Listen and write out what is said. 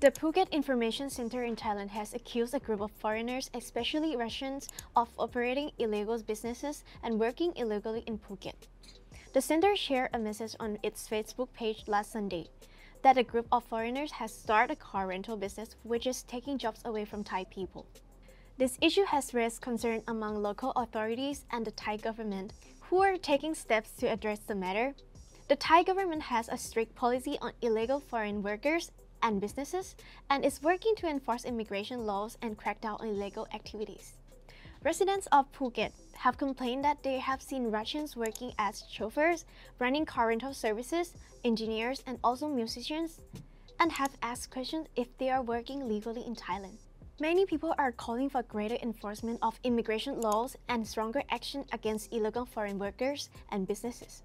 The Phuket Information Center in Thailand has accused a group of foreigners, especially Russians, of operating illegal businesses and working illegally in Phuket. The center shared a message on its Facebook page last Sunday that a group of foreigners has started a car rental business which is taking jobs away from Thai people. This issue has raised concern among local authorities and the Thai government, who are taking steps to address the matter. The Thai government has a strict policy on illegal foreign workers and businesses and is working to enforce immigration laws and crack down on illegal activities. Residents of Phuket have complained that they have seen Russians working as chauffeurs, running car rental services, engineers, and also musicians, and have asked questions if they are working legally in Thailand. Many people are calling for greater enforcement of immigration laws and stronger action against illegal foreign workers and businesses.